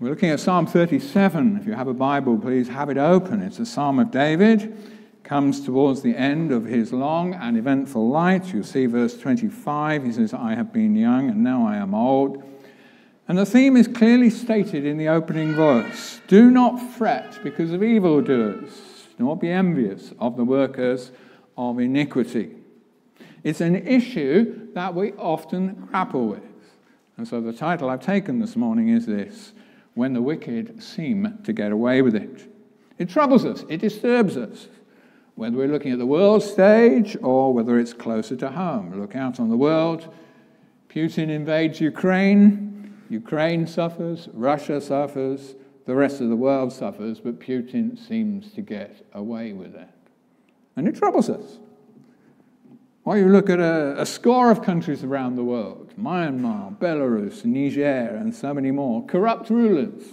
We're looking at Psalm 37. If you have a Bible, please have it open. It's a psalm of David. Comes towards the end of his long and eventful life. You see verse 25. He says, I have been young and now I am old. And the theme is clearly stated in the opening verse Do not fret because of evildoers, nor be envious of the workers of iniquity. It's an issue that we often grapple with. And so the title I've taken this morning is this when the wicked seem to get away with it. It troubles us, it disturbs us, whether we're looking at the world stage or whether it's closer to home. Look out on the world. Putin invades Ukraine, Ukraine suffers, Russia suffers, the rest of the world suffers, but Putin seems to get away with it. And it troubles us. Or you look at a, a, score of countries around the world Myanmar, Belarus, Niger, and so many more corrupt rulers.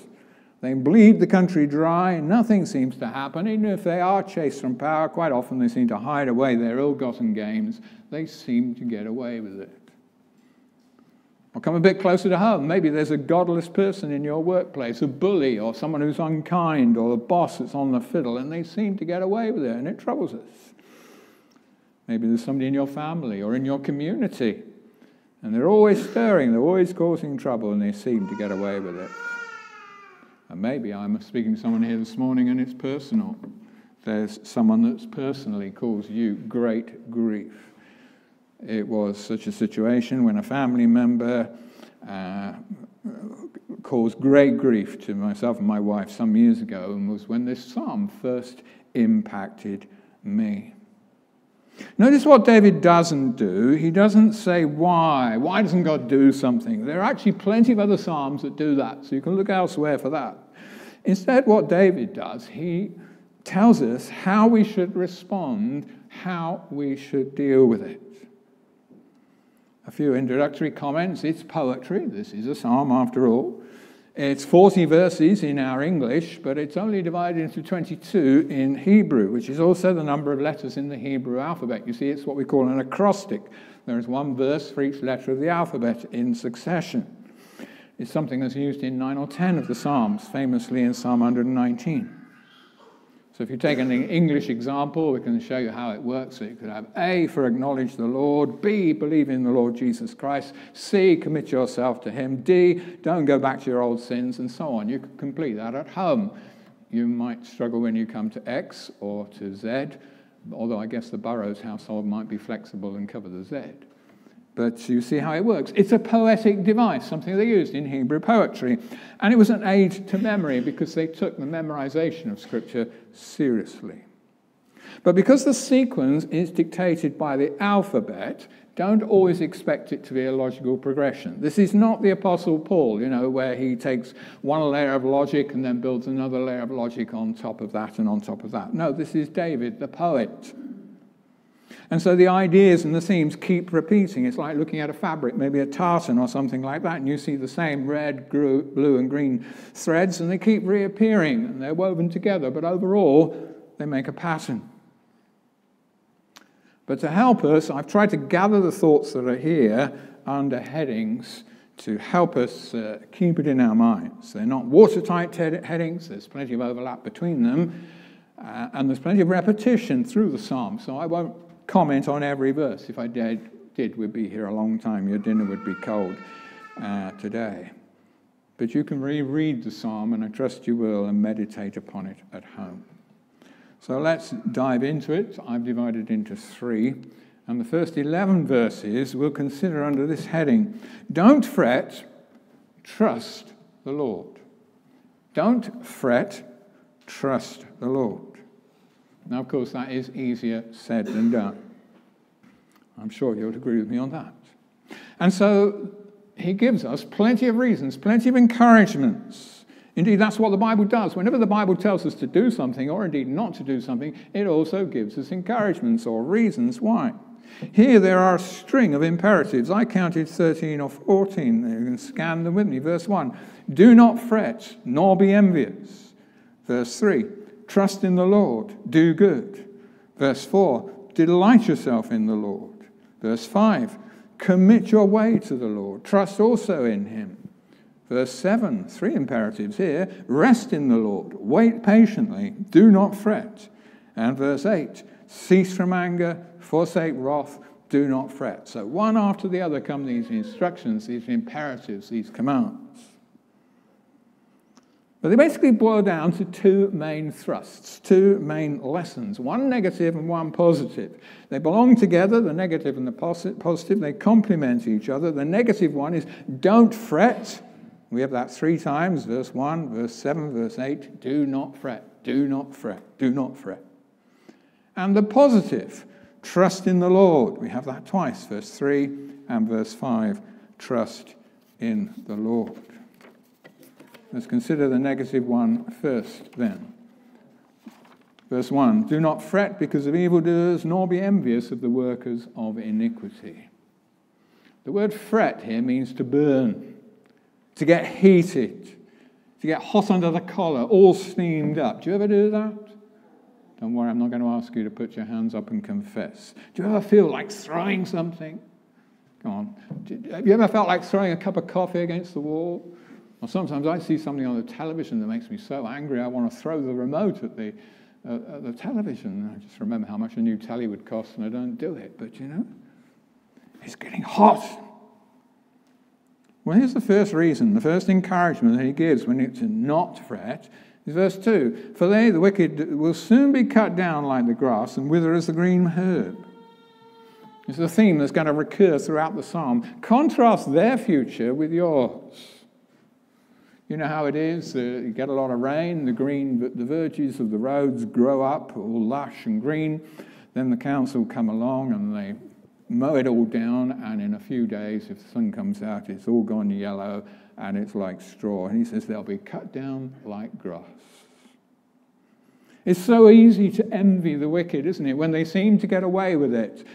They bleed the country dry, nothing seems to happen. Even if they are chased from power, quite often they seem to hide away their ill gotten gains. They seem to get away with it. Or come a bit closer to home. Maybe there's a godless person in your workplace, a bully, or someone who's unkind, or a boss that's on the fiddle, and they seem to get away with it, and it troubles us. Maybe there's somebody in your family or in your community, and they're always stirring, they're always causing trouble, and they seem to get away with it. And maybe I'm speaking to someone here this morning and it's personal. There's someone that's personally caused you great grief. It was such a situation when a family member uh, caused great grief to myself and my wife some years ago, and was when this psalm first impacted me. Notice what David doesn't do. He doesn't say why. Why doesn't God do something? There are actually plenty of other Psalms that do that, so you can look elsewhere for that. Instead, what David does, he tells us how we should respond, how we should deal with it. A few introductory comments. It's poetry. This is a psalm after all. It's 40 verses in our English, but it's only divided into 22 in Hebrew, which is also the number of letters in the Hebrew alphabet. You see, it's what we call an acrostic. There is one verse for each letter of the alphabet in succession. It's something that's used in 9 or 10 of the Psalms, famously in Psalm 119. So if you take an English example, we can show you how it works. So you could have A for acknowledge the Lord, B, believe in the Lord Jesus Christ, C, commit yourself to Him, D, don't go back to your old sins, and so on. You could complete that at home. You might struggle when you come to X or to Z, although I guess the Burroughs household might be flexible and cover the Z. But you see how it works. It's a poetic device, something they used in Hebrew poetry. And it was an aid to memory because they took the memorization of Scripture seriously. But because the sequence is dictated by the alphabet, don't always expect it to be a logical progression. This is not the Apostle Paul, you know, where he takes one layer of logic and then builds another layer of logic on top of that and on top of that. No, this is David, the poet. And so the ideas and the themes keep repeating. It's like looking at a fabric, maybe a tartan or something like that, and you see the same red, blue, and green threads, and they keep reappearing, and they're woven together, but overall, they make a pattern. But to help us, I've tried to gather the thoughts that are here under headings to help us uh, keep it in our minds. They're not watertight headings, there's plenty of overlap between them, uh, and there's plenty of repetition through the psalm, so I won't comment on every verse. If I did, did we'd be here a long time. Your dinner would be cold uh, today. But you can reread the psalm, and I trust you will, and meditate upon it at home. So let's dive into it. I've divided into three. And the first 11 verses we'll consider under this heading Don't fret, trust the Lord. Don't fret, trust the Lord. Now, of course, that is easier said than done. I'm sure you'll agree with me on that. And so he gives us plenty of reasons, plenty of encouragements. Indeed, that's what the Bible does. Whenever the Bible tells us to do something, or indeed not to do something, it also gives us encouragements or reasons why. Here there are a string of imperatives. I counted 13 or 14. You can scan them with me. Verse 1 Do not fret, nor be envious. Verse 3 Trust in the Lord, do good. Verse 4, delight yourself in the Lord. Verse 5, commit your way to the Lord, trust also in him. Verse 7, three imperatives here rest in the Lord, wait patiently, do not fret. And verse 8, cease from anger, forsake wrath, do not fret. So, one after the other come these instructions, these imperatives, these commands. But they basically boil down to two main thrusts, two main lessons, one negative and one positive. They belong together, the negative and the positive. They complement each other. The negative one is don't fret. We have that three times verse 1, verse 7, verse 8. Do not fret, do not fret, do not fret. And the positive, trust in the Lord. We have that twice, verse 3 and verse 5. Trust in the Lord. Let's consider the negative one first, then. Verse 1 Do not fret because of evildoers, nor be envious of the workers of iniquity. The word fret here means to burn, to get heated, to get hot under the collar, all steamed up. Do you ever do that? Don't worry, I'm not going to ask you to put your hands up and confess. Do you ever feel like throwing something? Come on. Have you ever felt like throwing a cup of coffee against the wall? Or sometimes I see something on the television that makes me so angry I want to throw the remote at the, uh, at the television. I just remember how much a new telly would cost and I don't do it. But you know, it's getting hot. Well, here's the first reason, the first encouragement that he gives when it's not fret is verse 2 For they, the wicked, will soon be cut down like the grass and wither as the green herb. It's a theme that's going to recur throughout the psalm. Contrast their future with yours. You know how it is. Uh, you get a lot of rain, the green, the verges of the roads grow up, all lush and green. Then the council come along and they mow it all down, and in a few days, if the sun comes out, it's all gone yellow and it's like straw. And he says they'll be cut down like grass. It's so easy to envy the wicked, isn't it, when they seem to get away with it.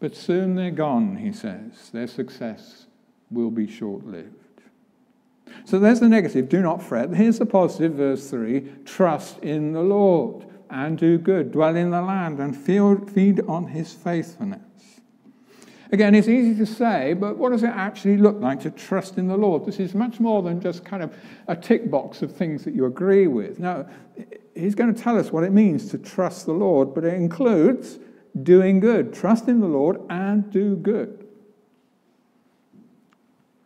But soon they're gone, he says. Their success will be short lived. So there's the negative, do not fret. Here's the positive, verse 3 trust in the Lord and do good, dwell in the land and feed on his faithfulness. Again, it's easy to say, but what does it actually look like to trust in the Lord? This is much more than just kind of a tick box of things that you agree with. No, he's going to tell us what it means to trust the Lord, but it includes doing good. Trust in the Lord and do good.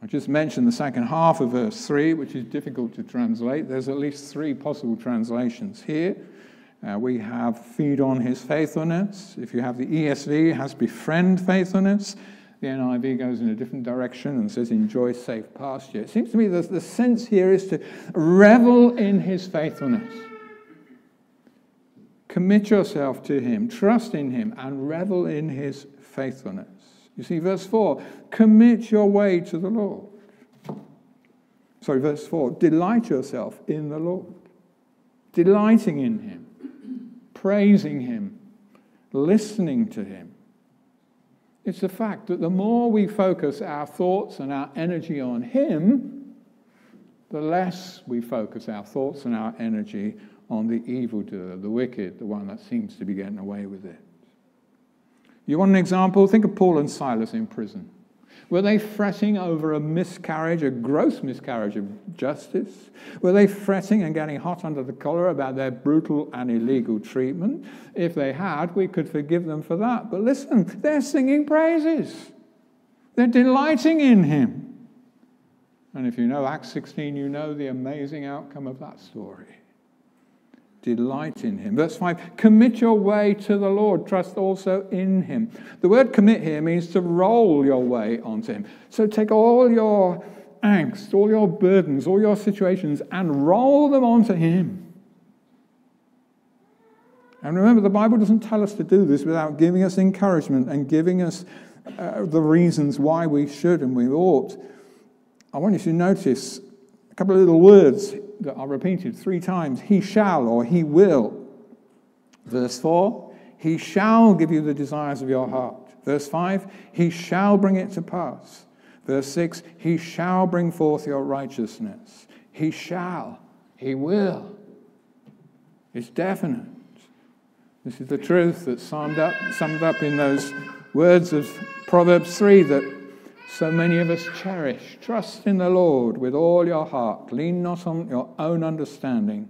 I just mentioned the second half of verse 3, which is difficult to translate. There's at least three possible translations here. Uh, we have feed on his faithfulness. If you have the ESV, it has befriend faithfulness. The NIV goes in a different direction and says enjoy safe pasture. It seems to me that the sense here is to revel in his faithfulness. Commit yourself to him, trust in him, and revel in his faithfulness. You see, verse 4 commit your way to the Lord. Sorry, verse 4 delight yourself in the Lord, delighting in Him, praising Him, listening to Him. It's the fact that the more we focus our thoughts and our energy on Him, the less we focus our thoughts and our energy on the evildoer, the wicked, the one that seems to be getting away with it. You want an example? Think of Paul and Silas in prison. Were they fretting over a miscarriage, a gross miscarriage of justice? Were they fretting and getting hot under the collar about their brutal and illegal treatment? If they had, we could forgive them for that. But listen, they're singing praises, they're delighting in Him. And if you know Acts 16, you know the amazing outcome of that story delight in him. Verse 5 commit your way to the Lord, trust also in him. The word commit here means to roll your way onto him. So take all your angst, all your burdens, all your situations, and roll them onto him. And remember, the Bible doesn't tell us to do this without giving us encouragement and giving us uh, the reasons why we should and we ought. I want you to notice a couple of little words are repeated three times He shall or He will. Verse 4 He shall give you the desires of your heart. Verse 5 He shall bring it to pass. Verse 6 He shall bring forth your righteousness. He shall. He will. It's definite. This is the truth that's summed up, summed up in those words of Proverbs 3 that so many of us cherish. Trust in the Lord with all your heart. Lean not on your own understanding.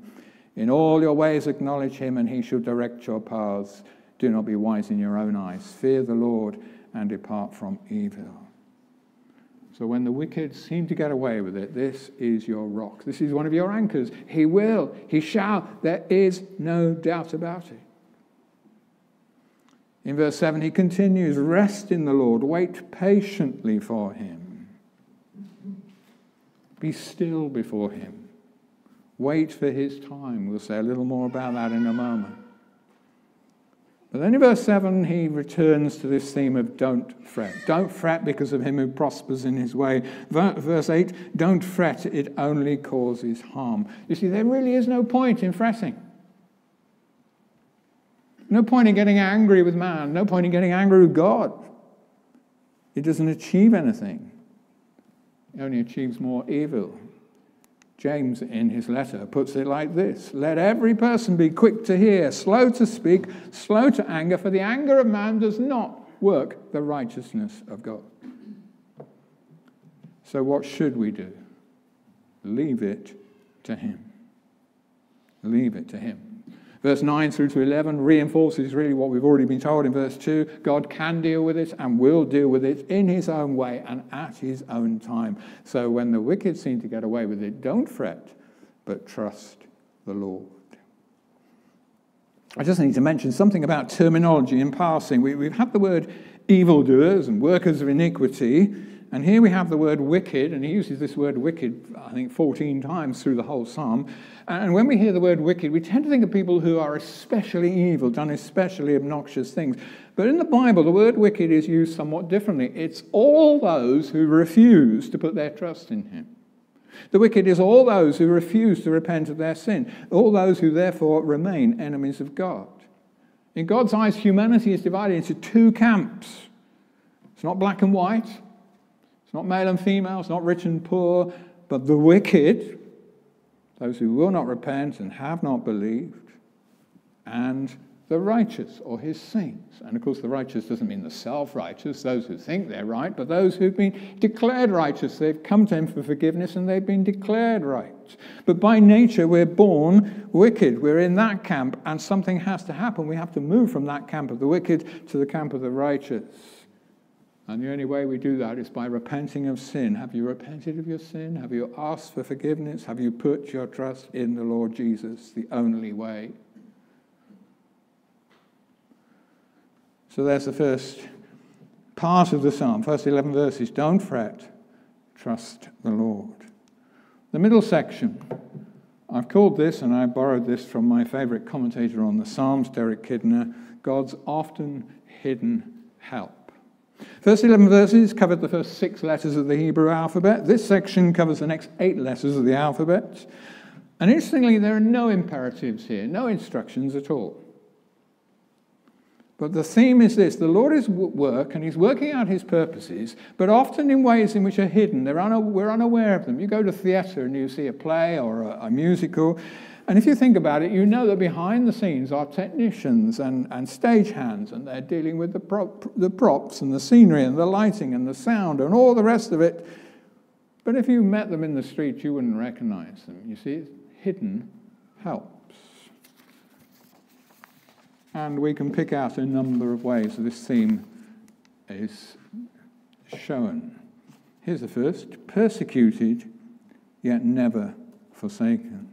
In all your ways acknowledge him, and he shall direct your paths. Do not be wise in your own eyes. Fear the Lord and depart from evil. So when the wicked seem to get away with it, this is your rock. This is one of your anchors. He will, he shall. There is no doubt about it. In verse 7, he continues Rest in the Lord, wait patiently for him. Be still before him. Wait for his time. We'll say a little more about that in a moment. But then in verse 7, he returns to this theme of don't fret. Don't fret because of him who prospers in his way. Verse 8, don't fret, it only causes harm. You see, there really is no point in fretting. No point in getting angry with man. No point in getting angry with God. It doesn't achieve anything, it only achieves more evil. James, in his letter, puts it like this Let every person be quick to hear, slow to speak, slow to anger, for the anger of man does not work the righteousness of God. So, what should we do? Leave it to him. Leave it to him. Verse 9 through to 11 reinforces really what we've already been told in verse 2. God can deal with it and will deal with it in his own way and at his own time. So when the wicked seem to get away with it, don't fret, but trust the Lord. I just need to mention something about terminology in passing. We, have had the word evildoers and workers of iniquity. And here we have the word wicked, and he uses this word wicked, I think, 14 times through the whole psalm. And when we hear the word wicked, we tend to think of people who are especially evil, done especially obnoxious things. But in the Bible, the word wicked is used somewhat differently. It's all those who refuse to put their trust in him. The wicked is all those who refuse to repent of their sin, all those who therefore remain enemies of God. In God's eyes, humanity is divided into two camps. It's not black and white, it's not male and female, it's not rich and poor, but the wicked, those who will not repent and have not believed, and the righteous or his saints. And of course, the righteous doesn't mean the self righteous, those who think they're right, but those who've been declared righteous. They've come to him for forgiveness and they've been declared right. But by nature, we're born wicked. We're in that camp, and something has to happen. We have to move from that camp of the wicked to the camp of the righteous. And the only way we do that is by repenting of sin. Have you repented of your sin? Have you asked for forgiveness? Have you put your trust in the Lord Jesus, the only way? So there's the first part of the psalm, first 11 verses. Don't fret, trust the Lord. The middle section, I've called this, and I borrowed this from my favorite commentator on the Psalms, Derek Kidner, God's often hidden help. First 11 verses covered the first six letters of the Hebrew alphabet. This section covers the next eight letters of the alphabet. And interestingly, there are no imperatives here, no instructions at all. But the theme is this the Lord is at work and He's working out His purposes, but often in ways in which are hidden. we're unaware of them. You go to theatre and you see a play or a, a musical, and if you think about it, you know that behind the scenes are technicians and, and stagehands, and they're dealing with the, prop, the props and the scenery and the lighting and the sound and all the rest of it. But if you met them in the street, you wouldn't recognize them. You see, hidden helps. And we can pick out a number of ways this theme is shown. Here's the first persecuted, yet never forsaken.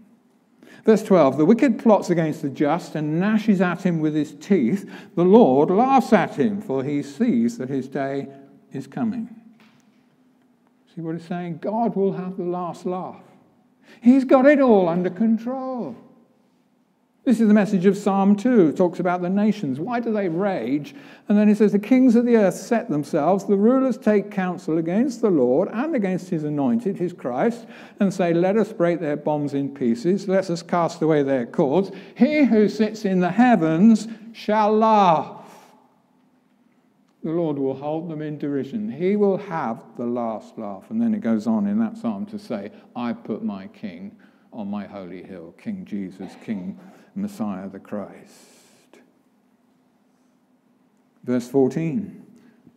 Verse 12 The wicked plots against the just and gnashes at him with his teeth. The Lord laughs at him, for he sees that his day is coming. See what he's saying? God will have the last laugh. He's got it all under control. This is the message of Psalm 2. It talks about the nations. Why do they rage? And then it says, The kings of the earth set themselves, the rulers take counsel against the Lord and against his anointed, his Christ, and say, Let us break their bombs in pieces, let us cast away their cords. He who sits in the heavens shall laugh. The Lord will hold them in derision. He will have the last laugh. And then it goes on in that psalm to say, I put my king on my holy hill, King Jesus, King Messiah the Christ. Verse 14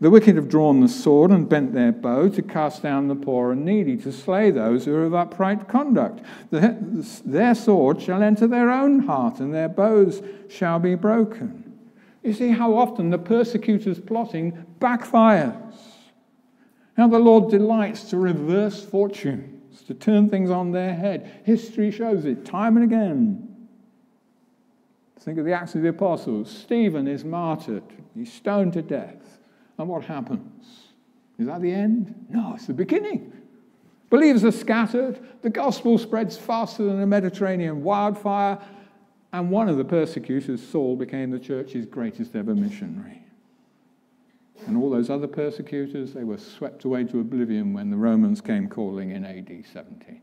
The wicked have drawn the sword and bent their bow to cast down the poor and needy, to slay those who are of upright conduct. Their sword shall enter their own heart, and their bows shall be broken. You see how often the persecutor's plotting backfires. How the Lord delights to reverse to turn things on their head. History shows it time and again. Think of the Acts of the Apostles. Stephen is martyred, he's stoned to death. And what happens? Is that the end? No, it's the beginning. Believers are scattered. The gospel spreads faster than a Mediterranean wildfire. And one of the persecutors, Saul, became the church's greatest ever missionary. And all those other persecutors, they were swept away to oblivion when the Romans came calling in AD 70.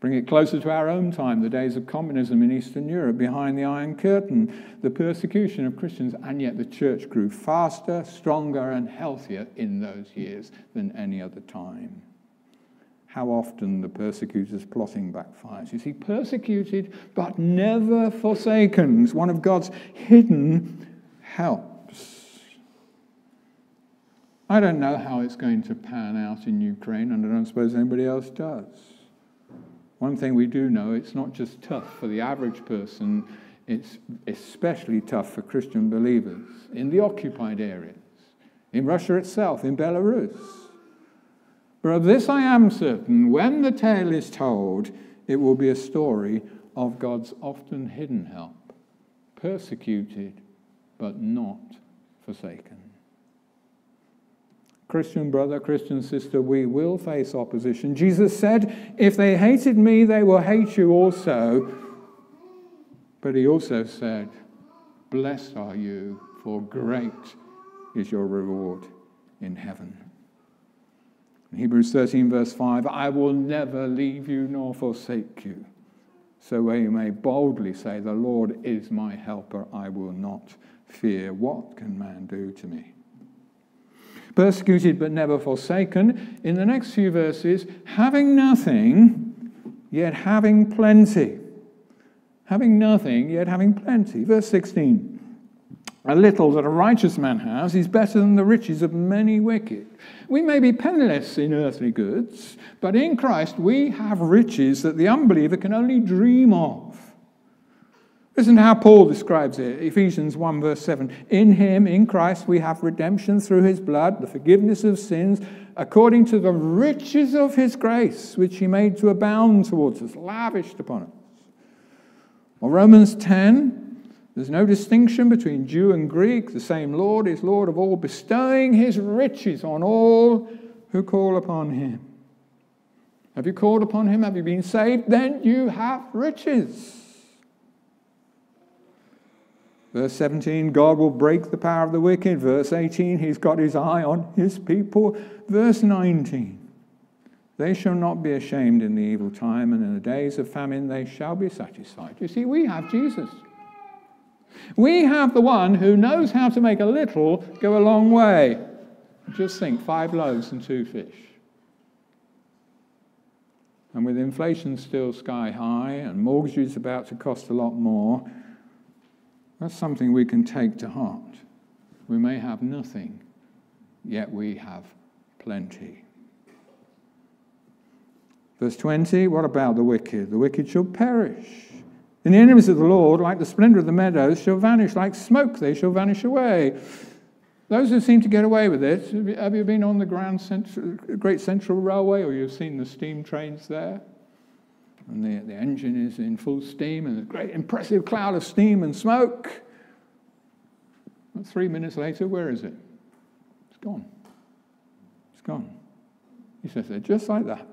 Bring it closer to our own time, the days of communism in Eastern Europe, behind the Iron Curtain, the persecution of Christians, and yet the church grew faster, stronger, and healthier in those years than any other time. How often the persecutor's plotting backfires. You see, persecuted but never forsaken is one of God's hidden helps. I don't know how it's going to pan out in Ukraine, and I don't suppose anybody else does. One thing we do know, it's not just tough for the average person, it's especially tough for Christian believers in the occupied areas, in Russia itself, in Belarus. But of this I am certain when the tale is told, it will be a story of God's often hidden help, persecuted but not forsaken. Christian brother, Christian sister, we will face opposition. Jesus said, If they hated me, they will hate you also. But he also said, Blessed are you, for great is your reward in heaven. In Hebrews 13, verse 5, I will never leave you nor forsake you. So where you may boldly say, The Lord is my helper, I will not fear. What can man do to me? Persecuted but never forsaken. In the next few verses, having nothing, yet having plenty. Having nothing, yet having plenty. Verse 16. A little that a righteous man has is better than the riches of many wicked. We may be penniless in earthly goods, but in Christ we have riches that the unbeliever can only dream of. Listen to how Paul describes it Ephesians 1, verse 7. In him, in Christ, we have redemption through his blood, the forgiveness of sins, according to the riches of his grace, which he made to abound towards us, lavished upon us. Well, Romans 10, there's no distinction between Jew and Greek. The same Lord is Lord of all, bestowing his riches on all who call upon him. Have you called upon him? Have you been saved? Then you have riches. Verse 17, God will break the power of the wicked. Verse 18, He's got His eye on His people. Verse 19, they shall not be ashamed in the evil time, and in the days of famine they shall be satisfied. You see, we have Jesus. We have the one who knows how to make a little go a long way. Just think five loaves and two fish. And with inflation still sky high and mortgages about to cost a lot more, that's something we can take to heart. We may have nothing, yet we have plenty. Verse 20 What about the wicked? The wicked shall perish. And the enemies of the Lord, like the splendor of the meadows, shall vanish. Like smoke, they shall vanish away. Those who seem to get away with it, have you been on the Grand Central, Great Central Railway or you've seen the steam trains there? And the, the engine is in full steam, and a great impressive cloud of steam and smoke. And three minutes later, where is it? It's gone. It's gone. He says they're just like that.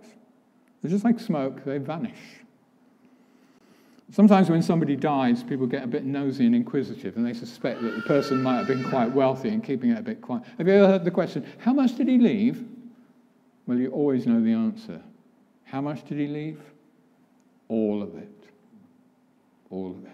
They're just like smoke, they vanish. Sometimes when somebody dies, people get a bit nosy and inquisitive, and they suspect that the person might have been quite wealthy and keeping it a bit quiet. Have you ever heard the question, How much did he leave? Well, you always know the answer. How much did he leave? All of it. All of it.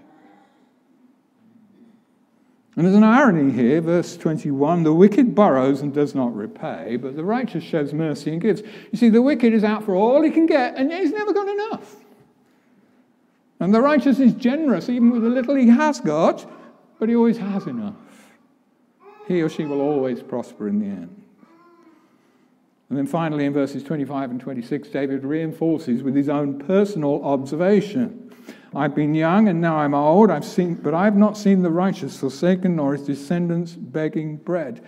And there's an irony here, verse 21 the wicked borrows and does not repay, but the righteous shows mercy and gives. You see, the wicked is out for all he can get, and yet he's never got enough. And the righteous is generous, even with the little he has got, but he always has enough. he or she will always prosper in the end. And then finally, in verses 25 and 26, David reinforces with his own personal observation I've been young and now I'm old, I've seen, but I've not seen the righteous forsaken nor his descendants begging bread.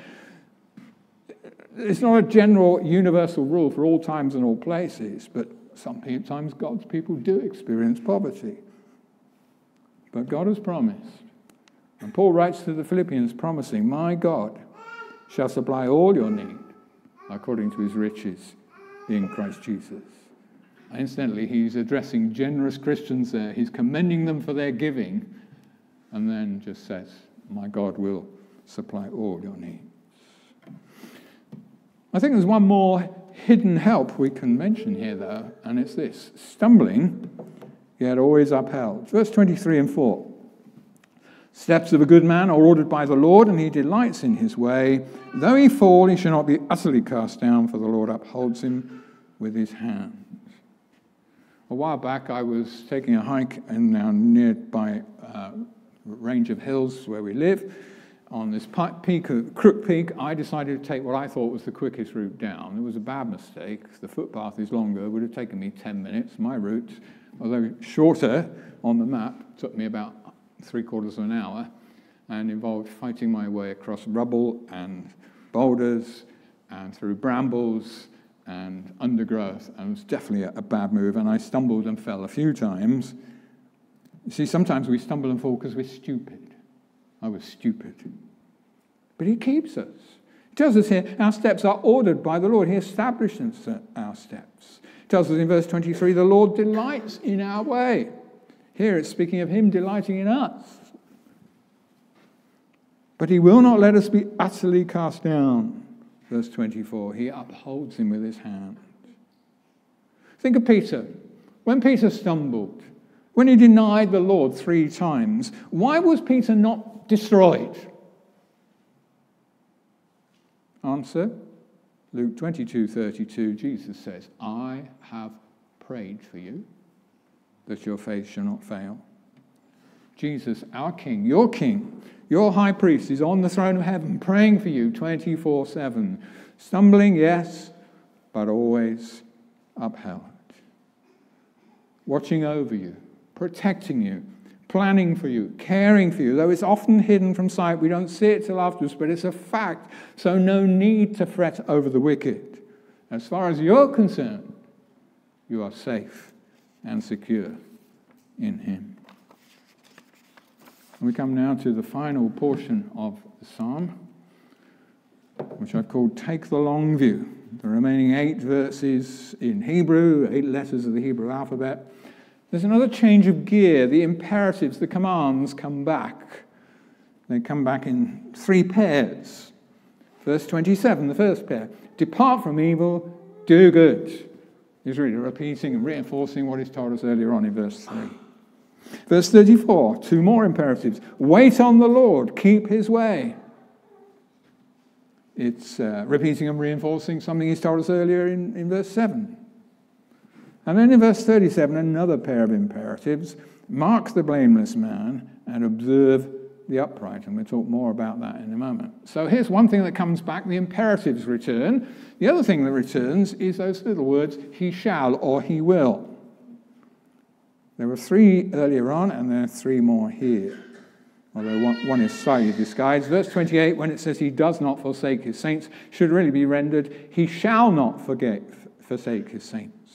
It's not a general universal rule for all times and all places, but sometimes God's people do experience poverty. But God has promised. And Paul writes to the Philippians, promising, My God shall supply all your need according to his riches in Christ Jesus. Incidentally, he's addressing generous Christians there. He's commending them for their giving, and then just says, My God will supply all your needs. I think there's one more hidden help we can mention here, though, and it's this stumbling, yet always upheld. Verse 23 and 4. Steps of a good man are ordered by the Lord, and he delights in his way. Though he fall, he shall not be utterly cast down, for the Lord upholds him with his hand. A while back, I was taking a hike in our nearby uh, range of hills where we live. On this peak, Crook Peak, I decided to take what I thought was the quickest route down. It was a bad mistake. The footpath is longer. It would have taken me 10 minutes. My route, although shorter on the map, took me about three quarters of an hour and involved fighting my way across rubble and boulders and through brambles and undergrowth. And it was definitely a, a bad move. And I stumbled and fell a few times. You see, sometimes we stumble and fall because we're stupid. I was stupid. But He keeps us. He tells us here our steps are ordered by the Lord. He establishes our steps. He tells us in verse 23 the Lord delights in our way. Here it's speaking of Him delighting in us. But He will not let us be utterly cast down. Verse 24 He upholds him with His hand. Think of Peter. When Peter stumbled, when he denied the Lord three times, why was Peter not destroyed? Answer Luke 22 32, Jesus says, I have prayed for you that your faith shall not fail. Jesus, our King, your King, your high priest, is on the throne of heaven praying for you 24 7. Stumbling, yes, but always upheld. Watching over you, protecting you, planning for you, caring for you. Though it's often hidden from sight, we don't see it till afterwards, but it's a fact. So no need to fret over the wicked. As far as you're concerned, you are safe and secure in Him. And we come now to the final portion of the psalm, which I've called Take the Long View. The remaining eight verses in Hebrew, eight letters of the Hebrew alphabet. There's another change of gear. The imperatives, the commands come back. They come back in three pairs. Verse 27, the first pair Depart from evil, do good. He's really repeating and reinforcing what he's told us earlier on in verse 3. Verse 34, two more imperatives. Wait on the Lord, keep his way. It's uh, repeating and reinforcing something he's told us earlier in, in verse 7. And then in verse 37, another pair of imperatives mark the blameless man and observe the upright. And we'll talk more about that in a moment. So here's one thing that comes back the imperatives return. The other thing that returns is those little words, he shall or he will. There were three earlier on, and there are three more here. Although one, one is slightly disguised. Verse 28, when it says he does not forsake his saints, should really be rendered, he shall not forget, forsake his saints.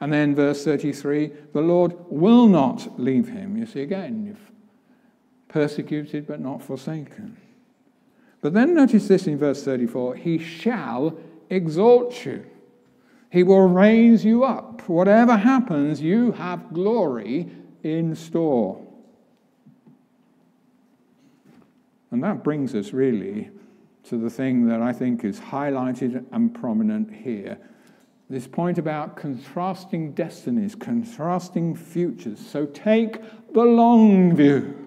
And then verse 33, the Lord will not leave him. You see, again, persecuted but not forsaken. But then notice this in verse 34 He shall exalt you. He will raise you up. Whatever happens, you have glory in store. And that brings us really to the thing that I think is highlighted and prominent here this point about contrasting destinies, contrasting futures. So take the long view.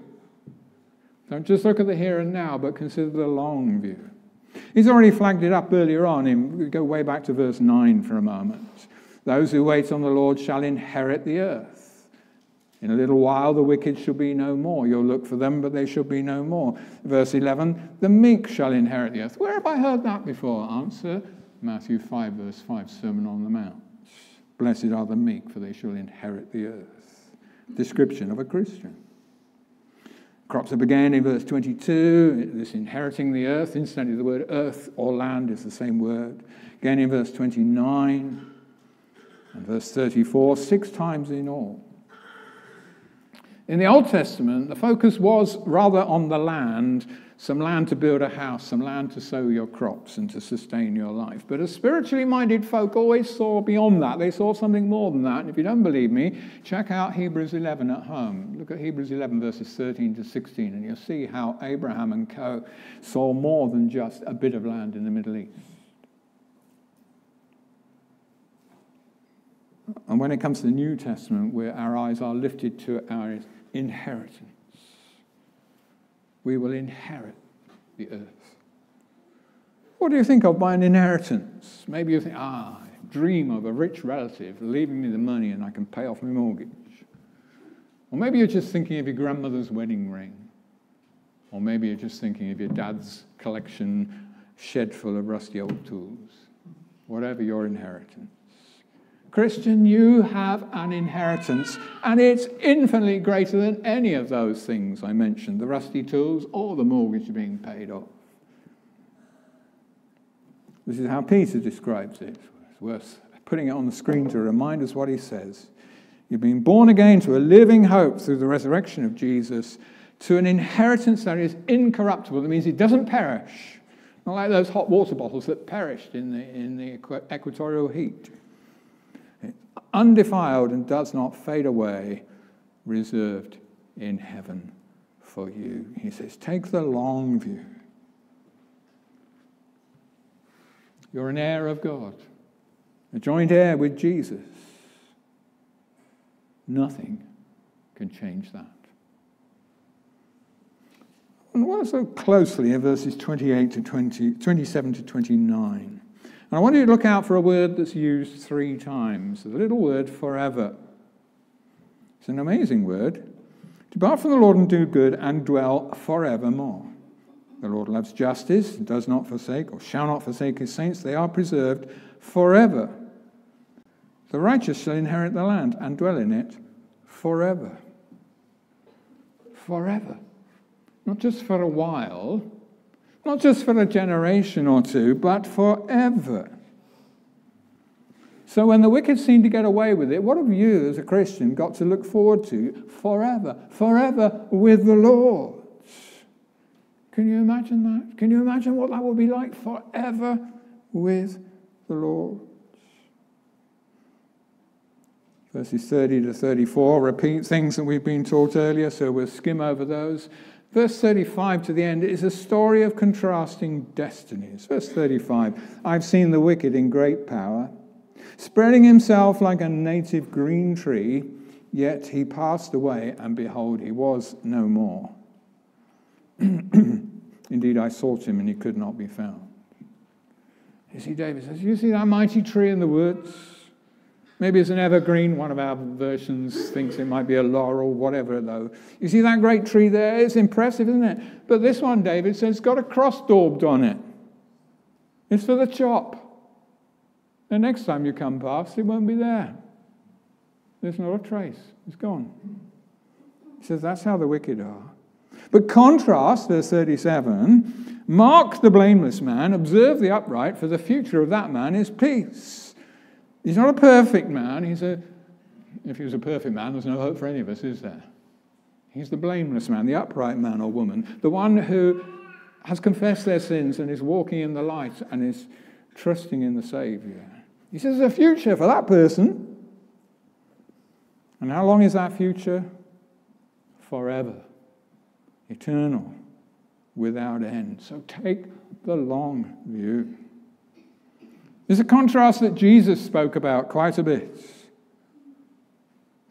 Don't just look at the here and now, but consider the long view. He's already flagged it up earlier on. In, we go way back to verse 9 for a moment. Those who wait on the Lord shall inherit the earth. In a little while, the wicked shall be no more. You'll look for them, but they shall be no more. Verse 11 The meek shall inherit the earth. Where have I heard that before? Answer Matthew 5, verse 5, Sermon on the Mount. Blessed are the meek, for they shall inherit the earth. Description of a Christian. Crops up again in verse 22, this inheriting the earth. Incidentally, the word earth or land is the same word. Again in verse 29 and verse 34, six times in all. In the Old Testament, the focus was rather on the land, some land to build a house, some land to sow your crops and to sustain your life. But a spiritually minded folk always saw beyond that. They saw something more than that. And if you don't believe me, check out Hebrews 11 at home. Look at Hebrews 11, verses 13 to 16, and you'll see how Abraham and co saw more than just a bit of land in the Middle East. And when it comes to the New Testament, where our eyes are lifted to our inheritance. We will inherit the earth. What do you think of by an inheritance? Maybe you think, ah, I dream of a rich relative leaving me the money and I can pay off my mortgage. Or maybe you're just thinking of your grandmother's wedding ring. Or maybe you're just thinking of your dad's collection shed full of rusty old tools. Whatever your inheritance. Christian, you have an inheritance, and it's infinitely greater than any of those things I mentioned the rusty tools or the mortgage being paid off. This is how Peter describes it. It's worth putting it on the screen to remind us what he says. You've been born again to a living hope through the resurrection of Jesus, to an inheritance that is incorruptible. That means it doesn't perish. Not like those hot water bottles that perished in the, in the equatorial heat undefiled and does not fade away, reserved in heaven for you. He says, take the long view. You're an heir of God, a joint heir with Jesus. Nothing can change that. And watch so closely in verses 28 to 20, 27 to 29. And I want you to look out for a word that's used three times the little word forever. It's an amazing word. Depart from the Lord and do good and dwell forevermore. The Lord loves justice does not forsake or shall not forsake his saints. They are preserved forever. The righteous shall inherit the land and dwell in it forever. Forever. Not just for a while, not just for a generation or two, but forever. So when the wicked seem to get away with it, what have you as a Christian got to look forward to forever? Forever with the Lord. Can you imagine that? Can you imagine what that will be like forever with the Lord? Verses 30 to 34 repeat things that we've been taught earlier, so we'll skim over those. Verse 35 to the end is a story of contrasting destinies. Verse 35 I've seen the wicked in great power, spreading himself like a native green tree, yet he passed away, and behold, he was no more. Indeed, I sought him, and he could not be found. You see, David says, You see that mighty tree in the woods? Maybe it's an evergreen. One of our versions thinks it might be a laurel, whatever, though. You see that great tree there? It's impressive, isn't it? But this one, David says, it's got a cross daubed on it. It's for the chop. The next time you come past, it won't be there. There's not a trace. It's gone. He says, that's how the wicked are. But contrast, verse 37 mark the blameless man, observe the upright, for the future of that man is peace. He's not a perfect man. He's a, if he was a perfect man, there's no hope for any of us, is there? He's the blameless man, the upright man or woman, the one who has confessed their sins and is walking in the light and is trusting in the Savior. He says there's a future for that person. And how long is that future? Forever, eternal, without end. So take the long view. There's a contrast that Jesus spoke about quite a bit.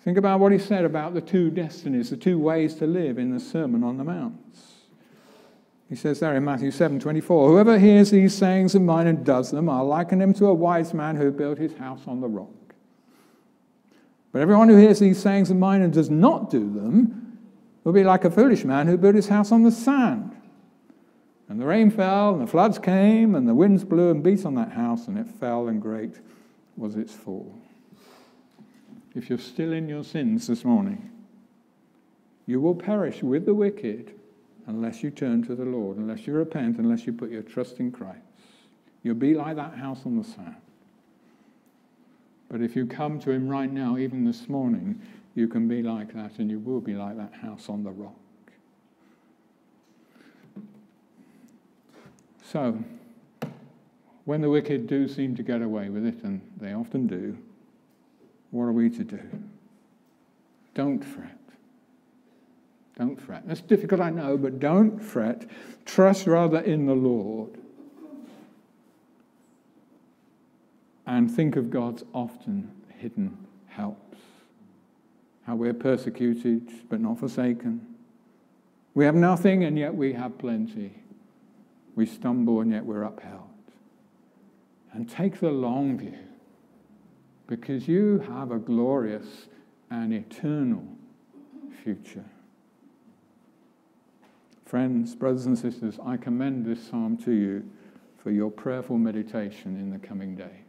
Think about what he said about the two destinies, the two ways to live in the Sermon on the Mount. He says there in Matthew 7 24, Whoever hears these sayings of mine and does them, I'll liken him to a wise man who built his house on the rock. But everyone who hears these sayings of mine and does not do them will be like a foolish man who built his house on the sand. And the rain fell, and the floods came, and the winds blew and beat on that house, and it fell, and great was its fall. If you're still in your sins this morning, you will perish with the wicked unless you turn to the Lord, unless you repent, unless you put your trust in Christ. You'll be like that house on the sand. But if you come to Him right now, even this morning, you can be like that, and you will be like that house on the rock. So, when the wicked do seem to get away with it, and they often do, what are we to do? Don't fret. Don't fret. That's difficult, I know, but don't fret. Trust rather in the Lord. And think of God's often hidden helps. How we're persecuted but not forsaken. We have nothing and yet we have plenty. We stumble and yet we're upheld. And take the long view because you have a glorious and eternal future. Friends, brothers and sisters, I commend this psalm to you for your prayerful meditation in the coming day.